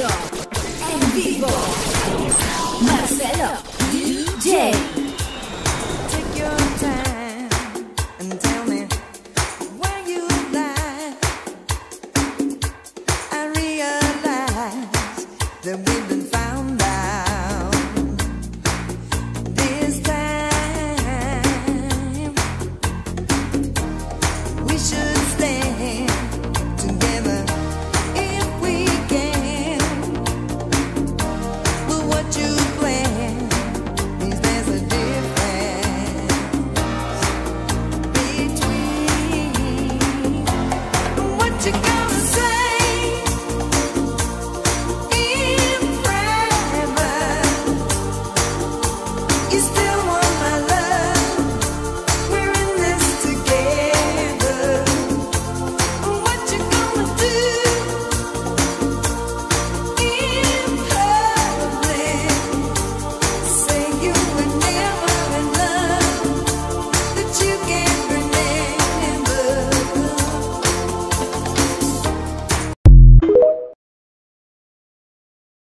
sonando en vivo. Marcelo DJ. Take your time and tell me where you lie. I realize that we've te.